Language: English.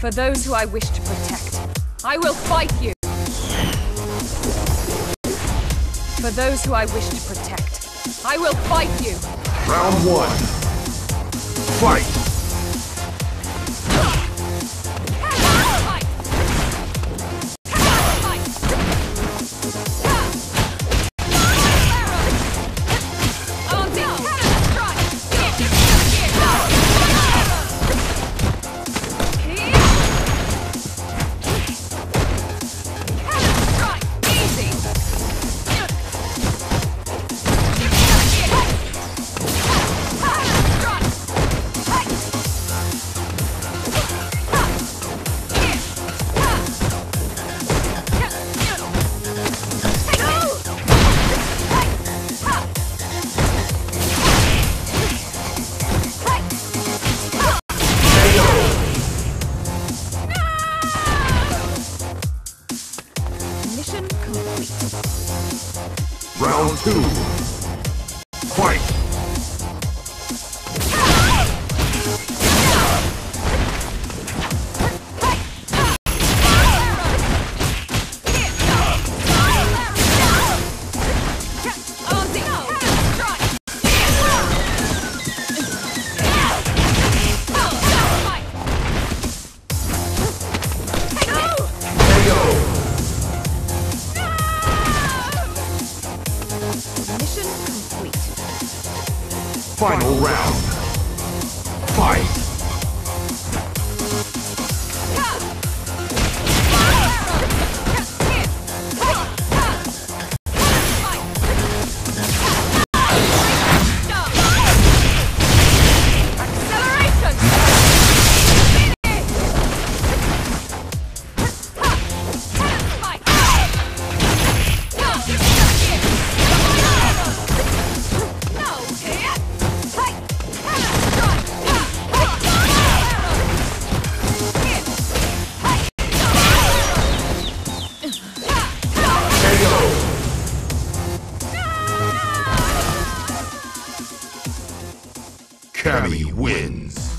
For those who I wish to protect, I will fight you. For those who I wish to protect, I will fight you. Round one. Fight! Round two. Final round. Fight! Cammy wins.